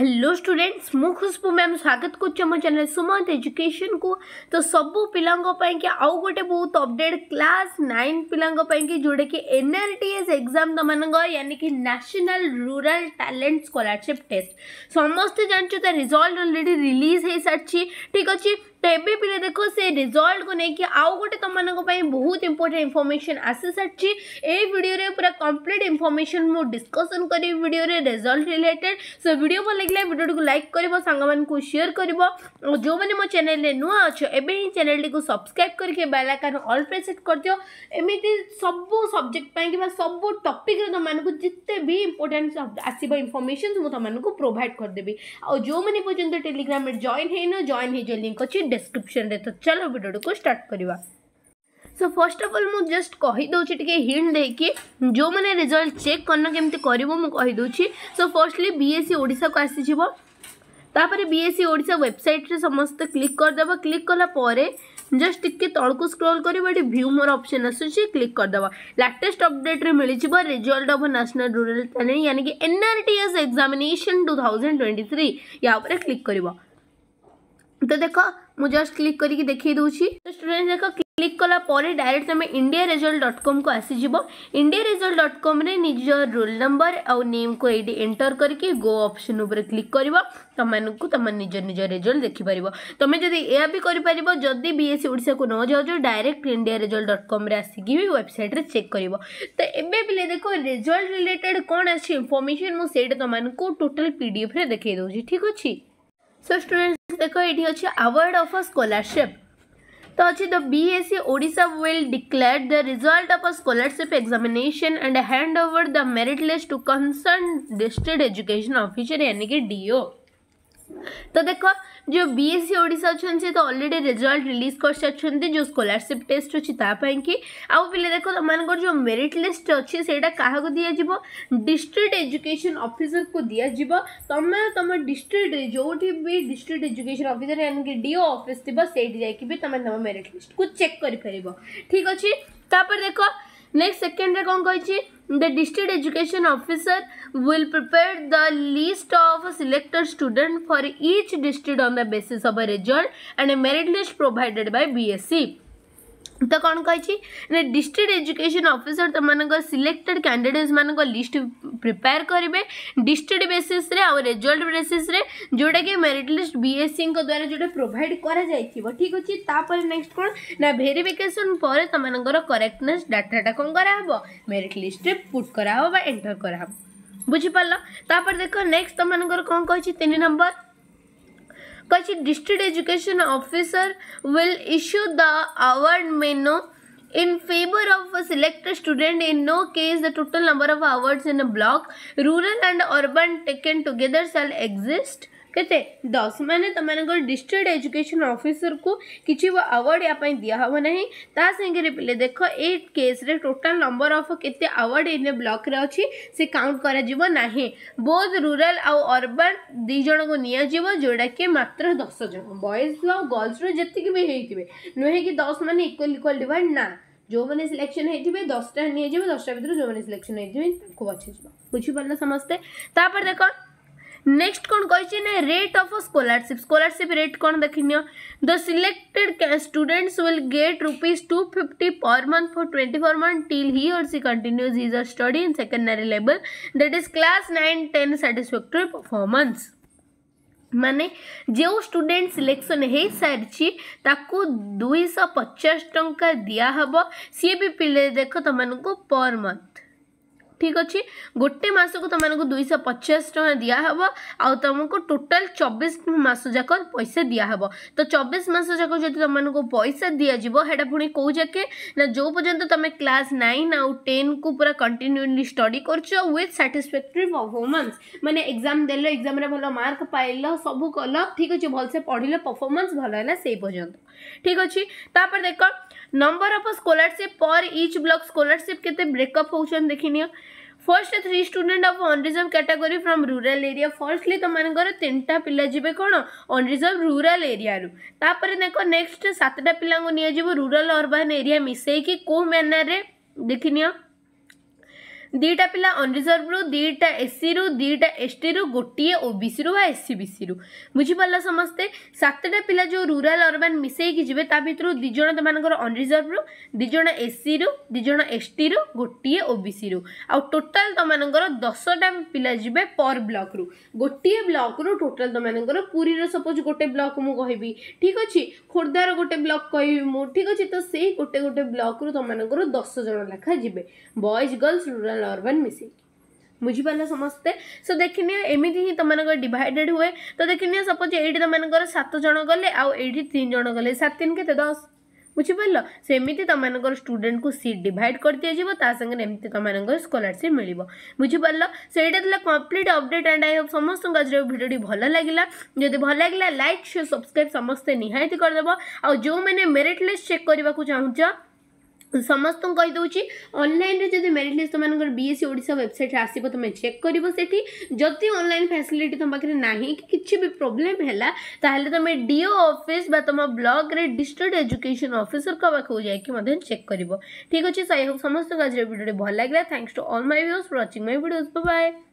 Hello students Khushboo ma'am स्वागत channel Sumant education को तो सब पिलाई कि आउ गोटे बहुत अपडेट क्लास नाइन पिलाई कि जोटा कि N R T S exam तुम यानी कि national rural talent scholarship test समस्ते जानते रिजल्ट अलरेडी रिलीज हो सारी ठीक अच्छे तेबे पे देखो से रिजल्ट को लेकिन आउ तुम तुम्हारे बहुत इंपोर्टां इनफर्मेसन आसी सारी ए भिडियो पूरा कम्प्लीट इनफर्मेसन मुझे डिस्कसन करी भिड रिजल्ट रिलेटेड सो भिड भल लगे भिडियो को लाइक कर सांग सेयर कर जो मैंने मो चेल नुआ अच्छ ए चेल्ट को सब्सक्राइब करके बेलाकार अल् प्रेस कर दि एमती सब सब्जेक्ट कि सब टपिक्रे तुमक जिते भी इंपोर्टाट आसवा इनफर्मेसन मुझे तुमको प्रोभाइड करदेवी आज जो मैंने पर्यटन टेलीग्राम जॉन हो जॉन हो लिंक अच्छे तो चलो ଚାଲ को स्टार्ट करवा सो फर्स्ट अफ अल मु जस्ट कहीदे टे हिंट देखिए जो मैंने रिजल्ट चेक करना केमती कर मुझे सो फर्स्टली बीएससी ओडा को आसीज तापर बीएससी ओडा वेबसाइट रे समस्त क्लिक करदे क्लिक कलापर जस्ट टी तौक स्क्रोल कर भ्यू मोर क्लिक करदेव लाटेस्ट अपडेट्रे मिल result of national rural talent यानी कि S examination two thousand twenty three या क्लिक कर तो देख ମୁଁ ଜଷ୍ଟ କ୍ଲିକ୍ କରିକି ଦେଖେଇ ଦେଉଛି ତ ଷ୍ଟୁଡେଣ୍ଟ ଦେଖ କ୍লিକ୍ କଲା ପରେ ଡାଇରେକ୍ଟ ତୁମେ ଇଣ୍ଡିଆ ରେଜଲ୍ଟ ଡଟ୍ କମ୍କୁ ଆସିଯିବ ଇଣ୍ଡିଆ ରେଜଲ୍ଟ ଡଟ୍ କମ୍ରେ ନିଜ ରୋଲ୍ ନମ୍ବର ଆଉ ନେମ୍କୁ ଏଇଠି ଏଣ୍ଟର କରିକି ଗୋ ଅପସନ୍ ଉପରେ କ୍ଲିକ୍ କରିବ ତୁମମାନଙ୍କୁ ତୁମ ନିଜ ନିଜ ରେଜଲ୍ଟ ଦେଖିପାରିବ ତୁମେ ଯଦି ଏହା ବି କରିପାରିବ ଯଦି ବିଏସ୍ସି ଓଡ଼ିଶାକୁ ନ ଯାଉଛ ଡାଇରେକ୍ଟ ଇଣ୍ଡିଆ ରେଜଲ୍ଟ ଡଟ୍ କମ୍ରେ ଆସିକି ବି ୱେବସାଇଟ୍ରେ ଚେକ୍ କରିବ ତ ଏବେ ପିଲେ ଦେଖ ରେଜଲ୍ଟ ରିଲେଟେଡ୍ କ'ଣ ଅଛି ଇନଫର୍ମେସନ୍ ମୁଁ ସେଇଟା ତୁମମାନଙ୍କୁ ଟୋଟାଲ୍ ପିଡ଼ିଏଫ୍ରେ ଦେଖେଇ ଦେଉଛି ଠିକ୍ ଅଛି सो स्टूडेंट्स देख ये अच्छे आवार्ड अफ अ स्कलारशिप तो अच्छे the B S C Voda will declare the result of a scholarship examination and hand over the merit list to concern district education officer यानी कि डीओ ତ ଦେଖ ଯେଉଁ ବି ଏସ୍ ସି ଓଡ଼ିଶା ଅଛନ୍ତି ସେ ତ ଅଲରେଡ଼ି ରେଜଲ୍ଟ ରିଲିଜ୍ କରିସାରିଛନ୍ତି ଯେଉଁ ସ୍କଲାରସିପ୍ ଟେଷ୍ଟ ଅଛି ତା ପାଇଁକି ଆଉ ପିଲା ଦେଖ ତମାନଙ୍କର ଯେଉଁ ମେରିଟ୍ ଲିଷ୍ଟ ଅଛି ସେଇଟା କାହାକୁ ଦିଆଯିବ ଡିଷ୍ଟ୍ରିକ୍ଟ ଏଜୁକେସନ୍ ଅଫିସରକୁ ଦିଆଯିବ ତମେ ତମ ଡିଷ୍ଟ୍ରିକ୍ଟରେ ଯେଉଁଠି ବି ଡିଷ୍ଟ୍ରିକ୍ଟ ଏଜୁକେସନ୍ ଅଫିସର ଏଣିକି ଡି ଓ ଅଫିସ୍ ଥିବ ସେଇଠି ଯାଇକି ବି ତମେ ତମ ମେରିଟ୍ ଲିଷ୍ଟକୁ ଚେକ୍ କରିପାରିବ ଠିକ୍ ଅଛି ତାପରେ ଦେଖ ନେକ୍ସଟ ସେକେଣ୍ଡରେ କ'ଣ କହିଛି The district education officer will prepare the list of selected students for each district on the basis of a result and a merit list provided by BSc. तो कौन कही डिस्ट्रिक्ट एजुकेशन अफिसर तुम selected candidates मान list prepare करेंगे district basis result basis जोटा कि merit list B S C द्वारा जो प्रोभाइड कर ठीक अच्छे तापर नेक्स्ट कौन ना भेरिफिकेसन पर करेक्टने डाटाटा कौन करा मेरीट लिस्ट पुट कराव एंटर कराव बुझिपार देख नेक्स्ट तुम कौन कही तीन number Kachin District Education Officer will issue the award menu in favor of a selected student in no case the total number of awards in a block rural and urban taken together shall exist कैसे दस मैंने तुम district education officer को किसी award या दिहब ना तांगे पे देख ये केस्रे टोटाल नंबर अफ के आवार्ड इन्हें ब्लक अच्छी से काउंट करना बोध रूराल आरबान दीज को निजी जोटा कि मात्र दस जन बयज गर्ल्स रेक भी होते नुहे कि दस मैंने इक्वल इक्वाल डिवाइड ना जो मैंने सिलेक्शन होते हैं दसटा नहीं दसटा भितर जो मैंने सिलेक्शन होते बच्चे बुझीपाल समस्ते देख नेक्स्ट कौन कही rate of scholarship scholarship rate कौन देखनी the selected students will get rupees two fifty per month for twenty four month till he or she continues his a study in secondary level that is class nine ten satisfactory performance ମାନେ ଯେଉଁ student selection ହେଇସାରିଛି ତାକୁ ଦୁଇଶହ ପଚାଶ ଟଙ୍କା ଦିଆହେବ सी भी पिले ଦେଖ तुमको पर मंथ ठीक अच्छे गोटे मसक तुमको दुई पचास टाँग दिहब तुमको टोटाल चबीस मस जाक पैसा दिहब तो चबीस मस जाक जो तुमको पैसा दिजा पुणी कौ जाके जो पर्यटन तुम क्लास नाइन आउ टेन को पूरा कंटिन्यूली स्टडी कर विथ साटिसफेक्टरी परफर्मांस मैंने एक्जाम देल एक्जाम भल मार्क पाइल सब कल ठीक अच्छे भलसे पढ़ल परफर्मांस भल है से पर्यटन ठीक अच्छे तापर देख number of scholarship per each block scholarship के ब्रेकअप हो देखनी first three student of unreserved category from rural area firstly ତୁମମାନଙ୍କର ତିନିଟା ପିଲା ଯିବେ କ'ଣ ଅନରିଜର୍ଭ ରୁରାଲ ଏରିଆରୁ ତାପରେ ଦେଖ ନେକ୍ସଟ ସାତଟା ପିଲାଙ୍କୁ ନିଆଯିବ ରୁରାଲ ଅର୍ବାନ୍ ଏରିଆ ମିଶାଇକି କେଉଁ ମ୍ୟାନରରେ ଦେଖିନିଅ ଦୁଇଟା ପିଲା ଅନରିଜର୍ଭରୁ ଦୁଇଟା ଏସ୍ସିରୁ ଦୁଇଟା ଏସ୍ଟିରୁ ଗୋଟିଏ ଓବିସିରୁ ବା ଏସ୍ସି ବିସିରୁ ବୁଝିପାରିଲ ସମସ୍ତେ ସାତଟା ପିଲା ଯେଉଁ ରୁରାଲ ଅର୍ବାନ୍ ମିଶେଇକି ଯିବେ ତା ଭିତରୁ ଦୁଇ ଜଣ ସେମାନଙ୍କର ଅନରିଜର୍ଭରୁ ଦୁଇ ଜଣ ଏସ୍ସିରୁ ଦୁଇ ଜଣ ଏସ୍ଟିରୁ ଗୋଟିଏ ଓବିସିରୁ ଆଉ ଟୋଟାଲ ତୁମମାନଙ୍କର ଦଶଟା ପିଲା ଯିବେ ପର୍ ବ୍ଲକ୍ରୁ ଗୋଟିଏ ବ୍ଲକ୍ରୁ ଟୋଟାଲ ତୁମମାନଙ୍କର ପୁରୀର ସପୋଜ୍ ଗୋଟେ ବ୍ଲକ୍ ମୁଁ କହିବି ଠିକ୍ ଅଛି ଖୋର୍ଦ୍ଧାର ଗୋଟେ ବ୍ଲକ୍ କହିବି ମୁଁ ଠିକ୍ ଅଛି ତ ସେଇ ଗୋଟେ ଗୋଟେ ବ୍ଲକ୍ରୁ ତୁମମାନଙ୍କର ଦଶ ଜଣ ଲେଖା ଯିବେ boys girls rural normal urban missing बुझीपाल समस्त सो देखनी एमती ही तुम डिडेड हुए तो देखनी सपोज ये तुम सतज गले आठ तीन जन गले सात तीन के दस बुझीपाल सेमती तुम स्टूडे सीट डिड कर दिजाता एमती तुम स्कलारशिप मिल बुझीपाल से complete update and I hope समस्त आज भिडियो भल लगला जब भल लगे लाइक सब्सक्राइब समस्ते निहाती करदेव आ जो मैंने मेरीट लिस्ट चेक करने को चाहूँ समस्त कहीदे अनल मेरी लिस्ट तुम्हें बीएससी ओडा वेबसाइट आसो तुम चेक कर सीठी जदि अनल फैसिलिट तुम पाखे ना कि प्रोब्लेम है तुम डीओ अफिस् तुम ब्लग्रे डिस्ट्रिक्ट एजुकेशन अफिसर पाखक जाए चेक कर ठीक अच्छे समस्त आज भल लगे thanks to all my viewers for watching my video bye